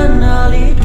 eternally